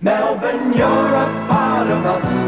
Melbourne, you're a part of us.